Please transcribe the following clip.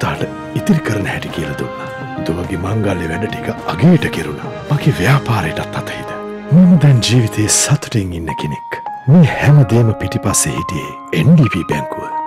පුතාට ඉතිරි කරන හැටි කියල දුන්න. දුවගේ මංගල්‍ය වැඩ ටික අගේට කෙරුණ. මගේ ව්‍යාපාරයටත් අතහිද. මම දැන් ජීවිතයේ සතුටින් ඉන්න කෙනෙක්. මේ හැමදේම පිටිපස්සේ හිටියේ NDP බැංකුව.